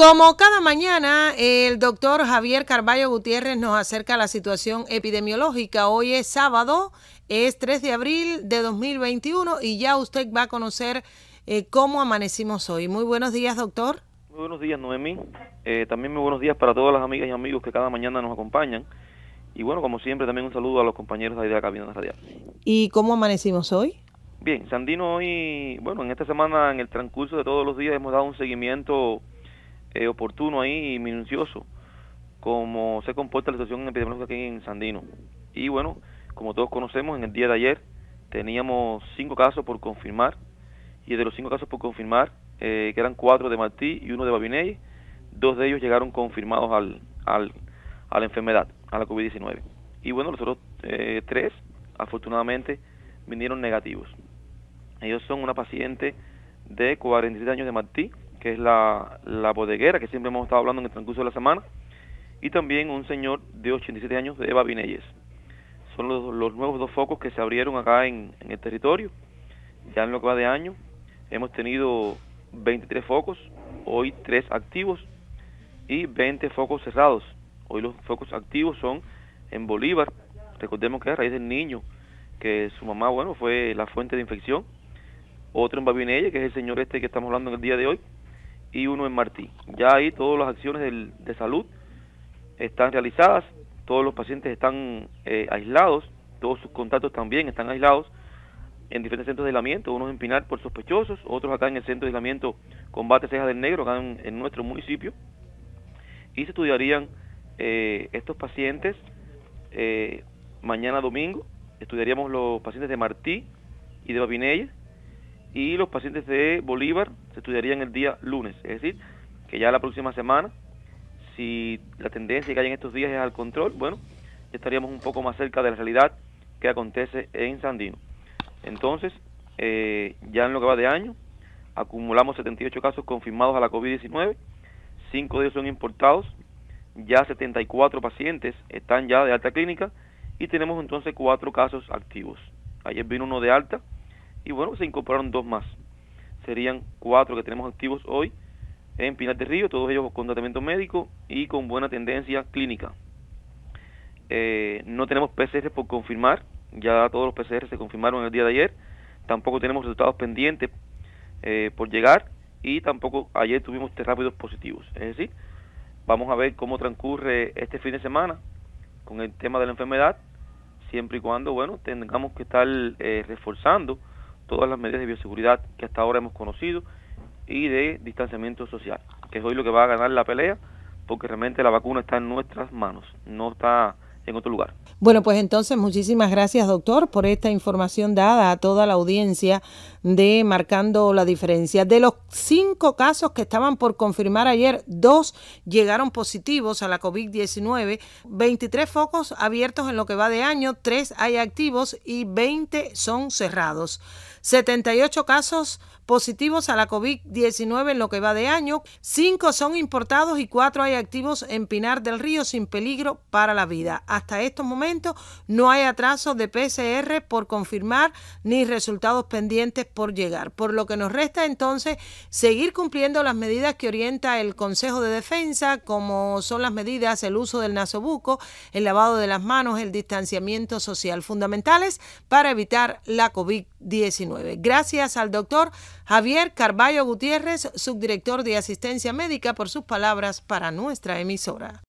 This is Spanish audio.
Como cada mañana, el doctor Javier Carballo Gutiérrez nos acerca a la situación epidemiológica. Hoy es sábado, es 3 de abril de 2021 y ya usted va a conocer eh, cómo amanecimos hoy. Muy buenos días, doctor. Muy buenos días, Noemí. Eh, también muy buenos días para todas las amigas y amigos que cada mañana nos acompañan. Y bueno, como siempre, también un saludo a los compañeros de la cabina radial. ¿Y cómo amanecimos hoy? Bien, Sandino hoy, bueno, en esta semana, en el transcurso de todos los días, hemos dado un seguimiento eh, oportuno ahí y minucioso como se comporta la situación epidemiológica aquí en Sandino. Y bueno, como todos conocemos, en el día de ayer teníamos cinco casos por confirmar y de los cinco casos por confirmar, eh, que eran cuatro de Martí y uno de Babiney, dos de ellos llegaron confirmados al, al, a la enfermedad, a la COVID-19. Y bueno, los otros eh, tres, afortunadamente, vinieron negativos. Ellos son una paciente de 47 años de Martí, que es la, la bodeguera que siempre hemos estado hablando en el transcurso de la semana, y también un señor de 87 años de Eva Vinelles. Son los, los nuevos dos focos que se abrieron acá en, en el territorio. Ya en lo que va de año hemos tenido 23 focos, hoy 3 activos y 20 focos cerrados. Hoy los focos activos son en Bolívar. Recordemos que a raíz del niño, que su mamá, bueno, fue la fuente de infección. Otro en Babinelle, que es el señor este que estamos hablando en el día de hoy, y uno en Martí. Ya ahí todas las acciones del, de salud están realizadas, todos los pacientes están eh, aislados, todos sus contactos también están aislados en diferentes centros de aislamiento, unos en Pinar por sospechosos, otros acá en el centro de aislamiento Combate Cejas del Negro, acá en, nuestro municipio, y se estudiarían eh, estos pacientes eh, mañana domingo, estudiaríamos los pacientes de Martí y de Babinella, y los pacientes de Bolívar se estudiarían el día lunes, es decir, que ya la próxima semana, si la tendencia que hay en estos días es al control, bueno, ya estaríamos un poco más cerca de la realidad que acontece en Sandino. Entonces, eh, ya en lo que va de año, acumulamos 78 casos confirmados a la COVID-19, 5 de ellos son importados, ya 74 pacientes están ya de alta clínica y tenemos entonces 4 casos activos. Ayer vino uno de alta, y bueno, se incorporaron dos más. Serían cuatro que tenemos activos hoy en Pinar de Río, todos ellos con tratamiento médico y con buena tendencia clínica. Eh, no tenemos PCR por confirmar, ya todos los PCR se confirmaron el día de ayer, tampoco tenemos resultados pendientes eh, por llegar y tampoco ayer tuvimos test rápidos positivos. Es decir, vamos a ver cómo transcurre este fin de semana con el tema de la enfermedad, siempre y cuando, bueno, tengamos que estar eh, reforzando todas las medidas de bioseguridad que hasta ahora hemos conocido y de distanciamiento social, que es hoy lo que va a ganar la pelea, porque realmente la vacuna está en nuestras manos, no está en otro lugar. Bueno, pues entonces muchísimas gracias, doctor, por esta información dada a toda la audiencia de Marcando la Diferencia. De los cinco casos que estaban por confirmar ayer, dos llegaron positivos a la COVID-19, 23 focos abiertos en lo que va de año, tres hay activos y 20 son cerrados. 78 casos positivos a la COVID-19 en lo que va de año, 5 son importados y 4 hay activos en Pinar del Río sin peligro para la vida. Hasta estos momentos no hay atraso de PCR por confirmar ni resultados pendientes por llegar, por lo que nos resta entonces seguir cumpliendo las medidas que orienta el Consejo de Defensa, como son las medidas, el uso del nasobuco, el lavado de las manos, el distanciamiento social, fundamentales para evitar la COVID-19. Gracias al doctor Javier Carballo Gutiérrez, subdirector de asistencia médica, por sus palabras para nuestra emisora.